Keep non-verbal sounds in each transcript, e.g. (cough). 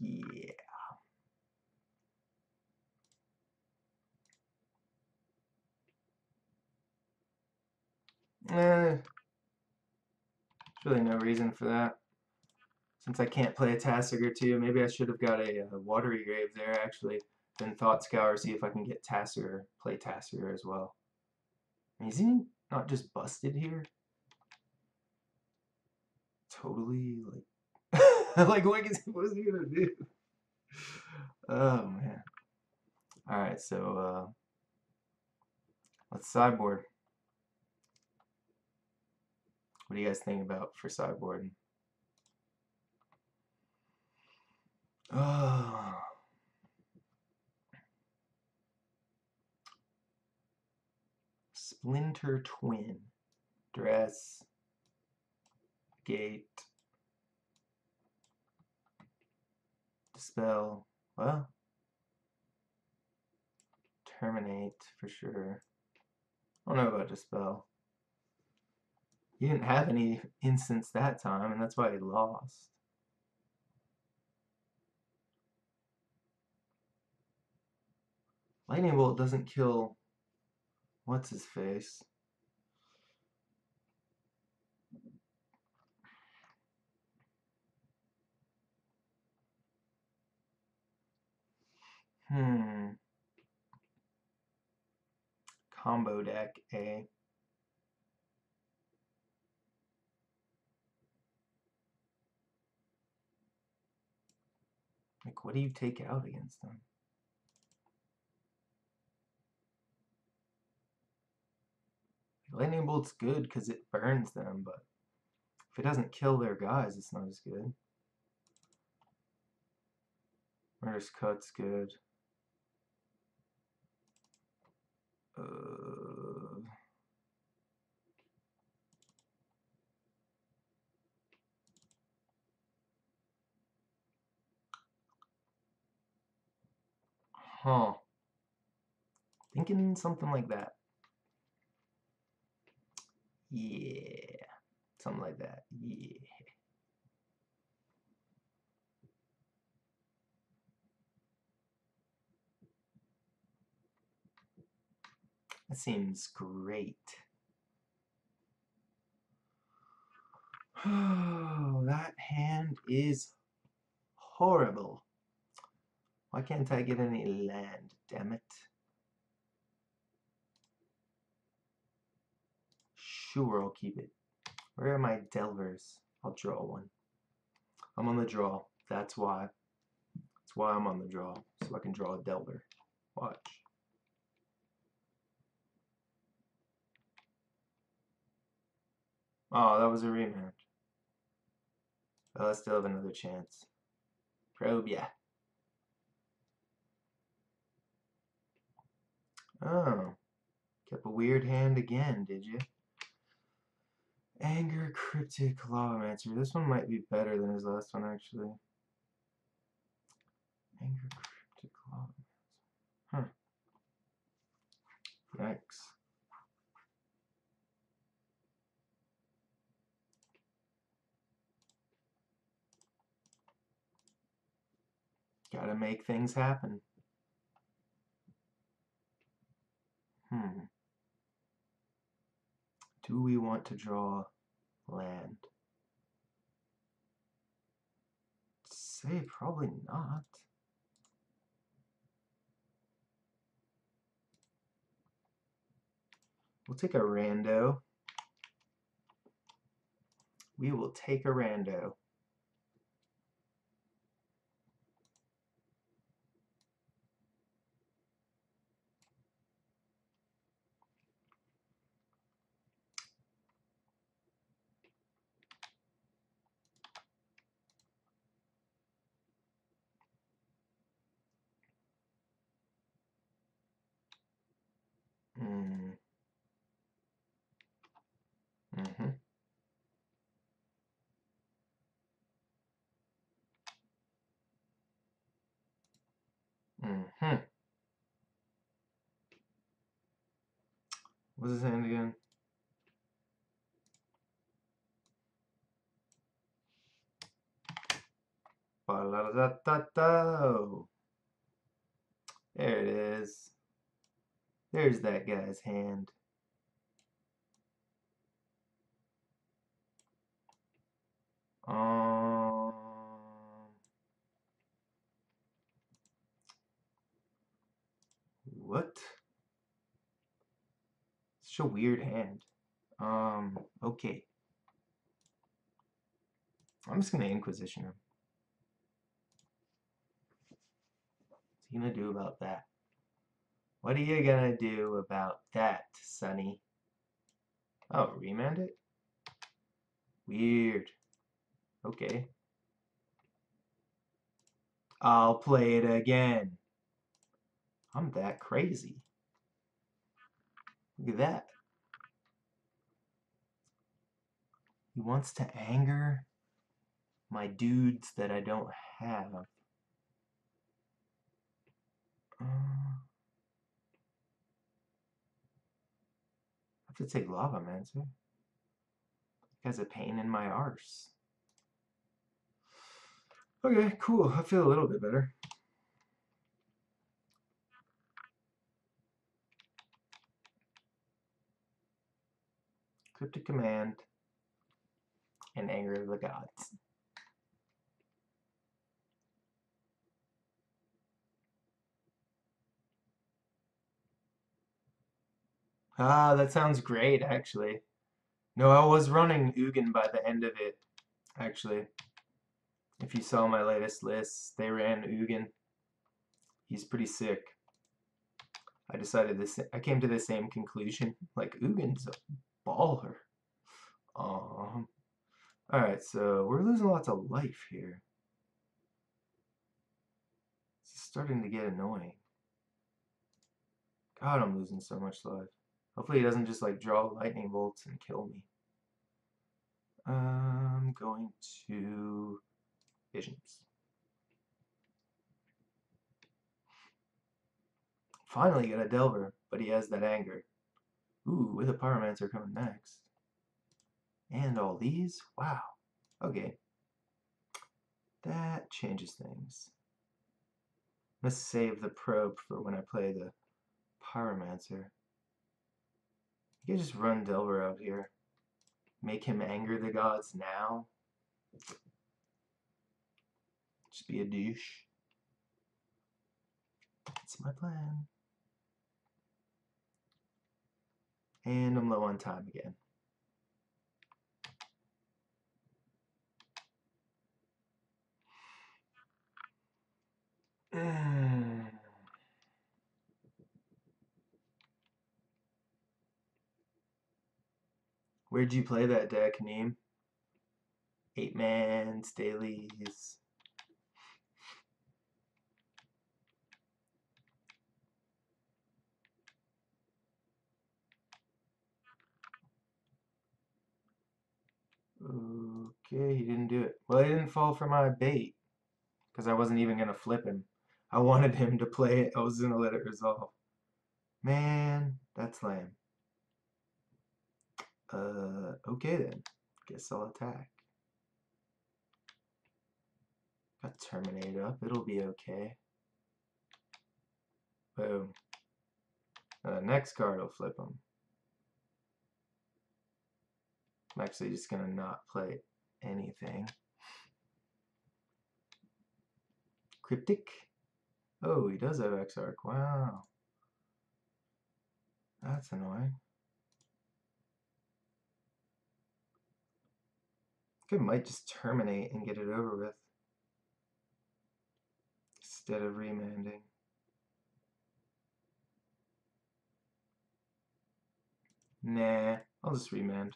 Yeah. Eh, there's really no reason for that. Since I can't play a Tasigur two, maybe I should have got a, a Watery Grave there actually. Then Thought Scour, see if I can get Tasigur, play Tasigur as well. Is he not just busted here? Totally, like, (laughs) like what is, what is he gonna do? Oh man. Alright, so, uh, let's sideboard. What do you guys think about for sideboarding? Oh. (sighs) Splinter Twin. Dress. Gate. Dispel. Well. Terminate for sure. I don't know about Dispel. He didn't have any instants that time, and that's why he lost. Lightning Bolt doesn't kill what's his face. Hmm. Combo deck A. Like, what do you take out against them? Lightning Bolt's good because it burns them, but if it doesn't kill their guys, it's not as good. Murderous Cut's good. Uh, huh. Thinking something like that. Yeah. Something like that. Yeah. That seems great. Oh, (sighs) that hand is horrible. Why can't I get any land, damn it? Sure, I'll keep it. Where are my Delvers? I'll draw one. I'm on the draw. That's why. That's why I'm on the draw. So I can draw a Delver. Watch. Oh, that was a rematch. Oh, I still have another chance. Probe, yeah. Oh. Kept a weird hand again, did you? Anger Cryptic Lavamancer. This one might be better than his last one, actually. Anger Cryptic Lavamancer. Huh. Yikes. Gotta make things happen. Hmm. Do we want to draw land? Say probably not. We'll take a rando. We will take a rando. Mm-hmm. Mm-hmm. What's his hand again? Ba-la-da-da-da. There it is. There's that guy's hand. Um, what? Such a weird hand. Um, okay. I'm just gonna Inquisition him. What's he gonna do about that? What are you gonna do about that, Sonny? Oh, remand it? Weird. Okay. I'll play it again. I'm that crazy. Look at that. He wants to anger my dudes that I don't have. Uh, I have to take Lavamancer. Guy's a pain in my arse. Okay, cool. I feel a little bit better. Cryptic Command and Anger of the Gods. Ah, that sounds great, actually. No, I was running Ugin by the end of it, actually. If you saw my latest list, they ran Ugin. He's pretty sick. I decided this. I came to the same conclusion. Like Ugin's a baller. Um. All right, so we're losing lots of life here. It's starting to get annoying. God, I'm losing so much life. Hopefully he doesn't just like draw lightning bolts and kill me. I'm going to visions. Finally get a Delver, but he has that anger. Ooh, with a Pyromancer coming next. And all these? Wow. Okay. That changes things. Let's save the probe for when I play the Pyromancer. You can just run Delver out here. Make him anger the gods now. Just be a douche. That's my plan. And I'm low on time again. (sighs) Where'd you play that deck, Neem? Eight man, Staleys. Okay, he didn't do it. Well, he didn't fall for my bait. Because I wasn't even going to flip him. I (laughs) wanted him to play it. I was going to let it resolve. Man, that's lame. Uh, okay then. Guess I'll attack. Got Terminate up. It'll be okay. Boom. Uh, next card will flip him. I'm actually just going to not play anything. Cryptic. Oh, he does have Exarch. Wow. That's annoying. I might just terminate and get it over with. Instead of remanding. Nah, I'll just remand.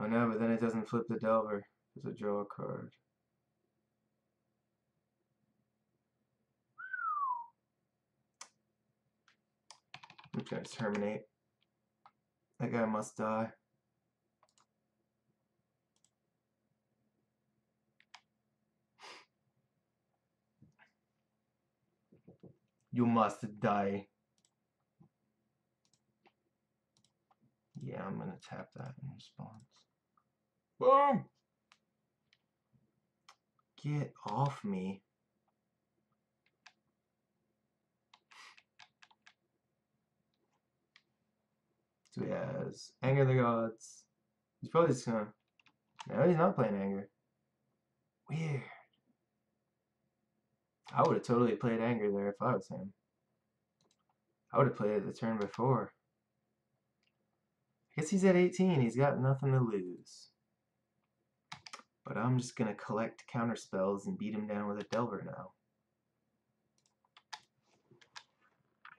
Oh no, but then it doesn't flip the Delver. It's a draw card. I'm gonna terminate. That guy must die. You must die. Yeah, I'm gonna tap that in response. Boom! Get off me. So he has Anger the Gods. He's probably just gonna. No, he's not playing Anger. Weird. I would have totally played Anger there if I was him. I would have played it the turn before. Guess he's at 18. He's got nothing to lose. But I'm just going to collect counter spells and beat him down with a Delver now.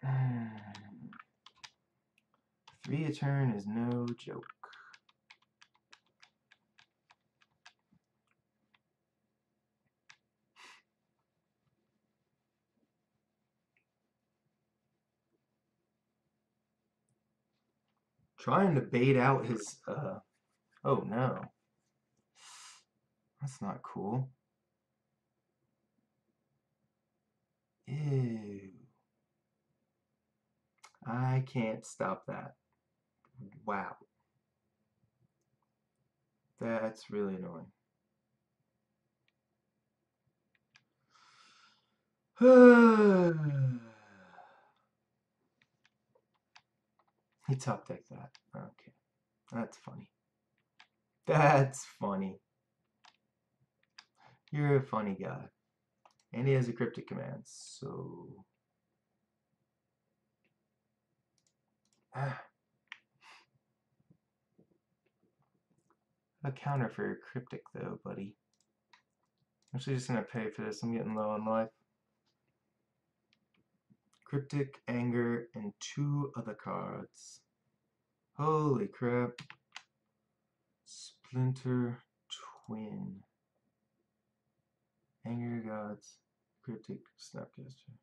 (sighs) Three a turn is no joke. Trying to bait out his, uh, oh no. That's not cool. Ew. I can't stop that. Wow. That's really annoying. (sighs) (sighs) he top decked that. Okay. That's funny. That's funny. You're a funny guy. And he has a cryptic command, so... (sighs) A counter for your cryptic though, buddy. I'm actually just gonna pay for this. I'm getting low on life. Cryptic, Anger, and two other cards. Holy crap. Splinter Twin. Anger Gods. Cryptic Snapcaster.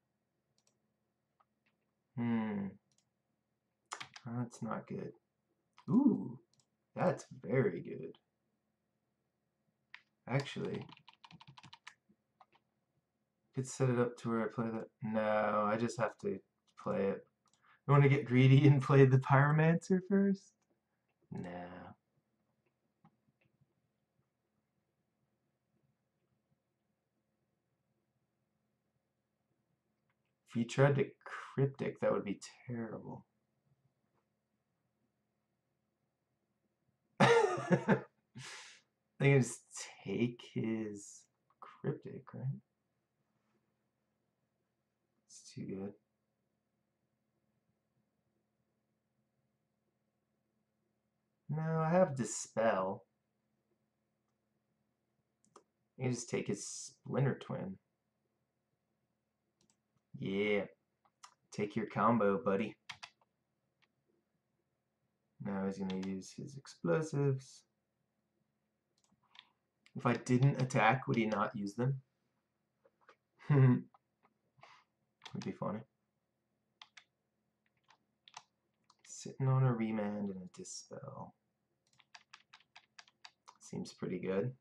Hmm. That's not good. Ooh, that's very good. Actually, could set it up to where I play that. No, I just have to play it. You want to get greedy (laughs) and play the Pyromancer first? No. If you tried to cryptic, that would be terrible. I think I just take his cryptic, right? Too good. No, I have Dispel. You just take his Splinter Twin. Yeah. Take your combo, buddy. Now he's going to use his explosives. If I didn't attack, would he not use them? (laughs) would be funny. Sitting on a remand and a dispel. Seems pretty good.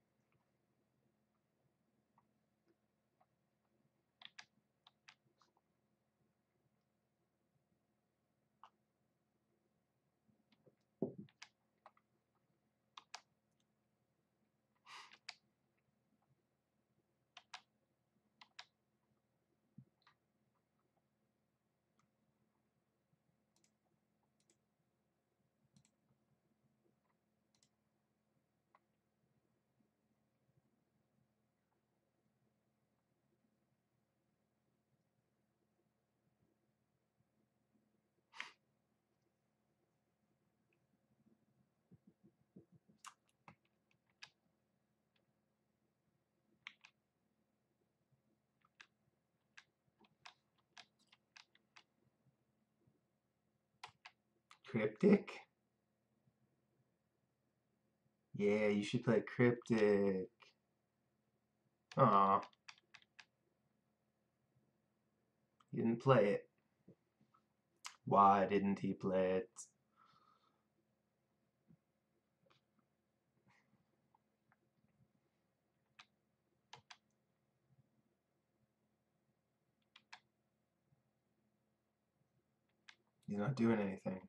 Cryptic? Yeah, you should play Cryptic. Aw. He didn't play it. Why didn't he play it? He's not doing anything.